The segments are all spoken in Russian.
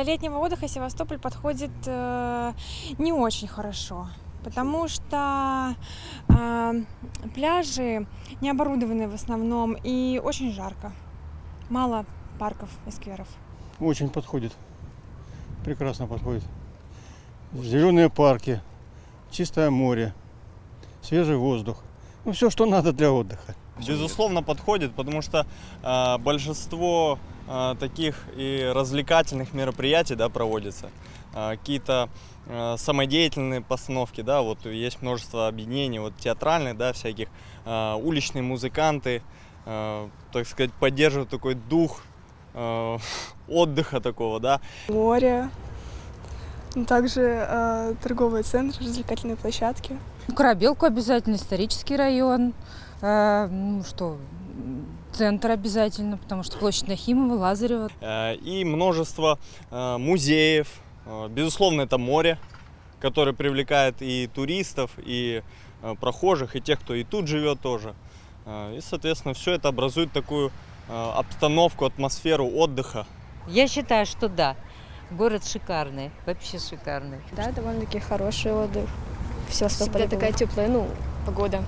Для летнего отдыха Севастополь подходит э, не очень хорошо, потому что э, пляжи не оборудованы в основном и очень жарко. Мало парков и скверов. Очень подходит. Прекрасно подходит. Зеленые парки, чистое море, свежий воздух. Ну, все, что надо для отдыха. Безусловно, подходит, потому что э, большинство э, таких и развлекательных мероприятий да, проводится. Э, какие-то э, самодеятельные постановки, да, вот есть множество объединений, вот театральных, да, всяких, э, уличные музыканты, э, так сказать, поддерживают такой дух э, отдыха такого, да. Море, ну, также э, торговые центры, развлекательные площадки. Корабелку обязательно, исторический район, ну что, центр обязательно, потому что площадь Нахимова, Лазарева. Э, и множество э, музеев. Э, Безусловно, это море, которое привлекает и туристов, и прохожих, и тех, кто и тут живет тоже. И, соответственно, все это образует такую обстановку, атмосферу отдыха. Я считаю, что да. Город шикарный, вообще шикарный. Да, довольно-таки хороший отдых. В Севастополе Всегда такая теплая, ну, погода.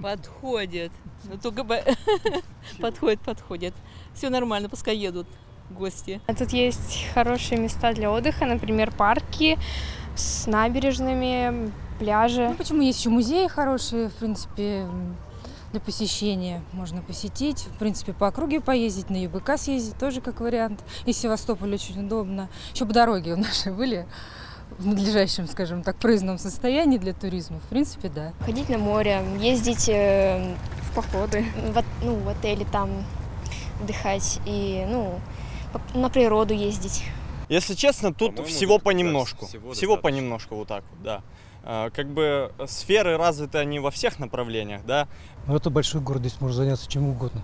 Подходит. Ну, только бы... подходит, подходит. Все нормально, пускай едут гости. А Тут есть хорошие места для отдыха, например, парки с набережными, пляжи. Ну, почему есть еще музеи хорошие, в принципе, для посещения. Можно посетить, в принципе, по округе поездить, на ЮБК съездить, тоже как вариант. И Севастополь очень удобно. Еще бы дороги у наши были в надлежащем, скажем так, проездном состоянии для туризма. В принципе, да. Ходить на море, ездить э, в походы. в, ну, в отеле там отдыхать и, ну, по- на природу ездить. Если честно, тут По-моему, всего да, понемножку. всего Всего, понемножку, вот так вот, да. Э, Как бы э, сферы развиты они во всех направлениях, да. Ну, это большой город, здесь можно заняться чем угодно.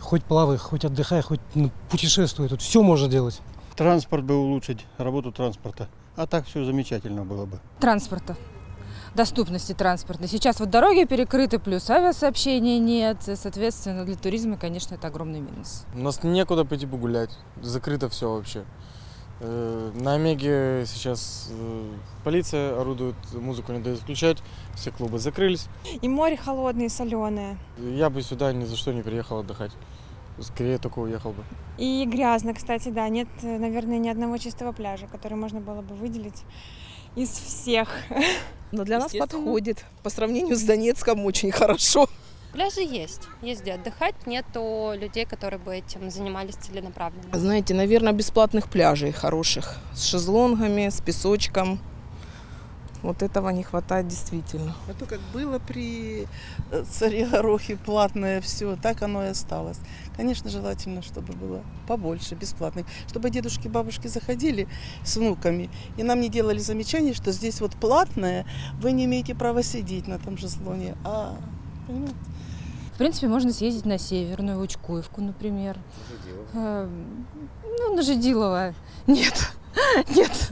Хоть плавай, хоть отдыхай, хоть ну, путешествуй. Тут все можно делать. Транспорт бы улучшить, работу транспорта. А так все замечательно было бы. Транспорта. Доступности транспортной. Сейчас вот дороги перекрыты, плюс авиасообщения нет. Соответственно, для туризма, конечно, это огромный минус. У нас некуда пойти погулять. Закрыто все вообще. Э, На Омеге сейчас э, полиция орудует, музыку не дает включать, все клубы закрылись. И море холодное, соленое. Я бы сюда ни за что не приехал отдыхать. Скорее только уехал бы. И грязно, кстати, да. Нет, наверное, ни одного чистого пляжа, который можно было бы выделить из всех. Но для нас подходит. По сравнению с Донецком очень хорошо. Пляжи есть, есть где отдыхать, нету людей, которые бы этим занимались целенаправленно. Знаете, наверное, бесплатных пляжей хороших. С шезлонгами, с песочком. Вот этого не хватает действительно. А то как было при э, царе Горохе платное все, так оно и осталось. Конечно, желательно, чтобы было побольше, бесплатных. Чтобы дедушки и бабушки заходили с внуками, и нам не делали замечаний, что здесь вот платное, вы не имеете права сидеть на том же слоне. А, понимаете? В принципе, можно съездить на Северную Учкуевку, например. Эм, Ну, на. Нет. Нет.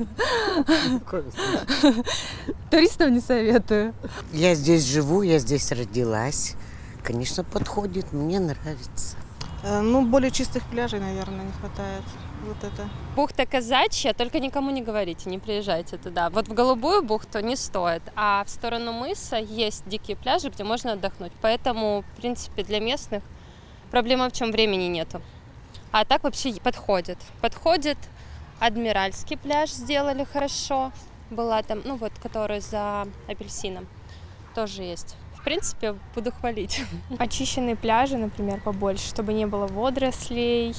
Туристов не советую. Я здесь живу, я здесь родилась. Конечно, подходит, мне нравится. Э, Ну, более чистых пляжей, наверное, не хватает. Вот это. Бухта Казачья, только никому не говорите, не приезжайте туда. Вот в Голубую бухту не стоит, а в сторону мыса есть дикие пляжи, где можно отдохнуть. Поэтому, в принципе, для местных проблема в чем времени нету. А так вообще подходит. Подходит Адмиральский пляж сделали хорошо. Была там, ну вот, который за апельсином. Тоже есть. В принципе, буду хвалить. Очищенные пляжи, например, побольше, чтобы не было водорослей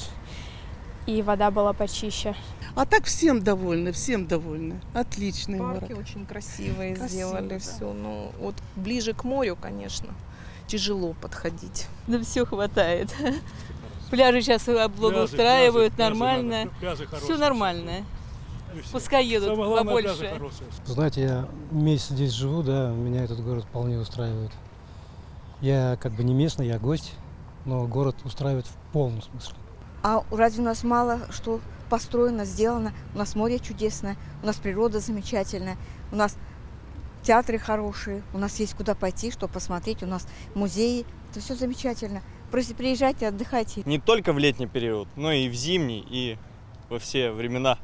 и вода была почище. А так всем довольны, всем довольны. Отличный Парки город. очень красивые Красиво, сделали да. все. Ну, вот ближе к морю, конечно, тяжело подходить. Да все хватает. Пляжи сейчас благоустраивают нормально. Все нормально. Пускай едут побольше. Знаете, я месяц здесь живу, да, меня этот город вполне устраивает. Я как бы не местный, я гость, но город устраивает в полном смысле. А разве у нас мало что построено, сделано? У нас море чудесное, у нас природа замечательная, у нас театры хорошие, у нас есть куда пойти, что посмотреть, у нас музеи. Это все замечательно. Просто приезжайте, отдыхайте. Не только в летний период, но и в зимний, и во все времена.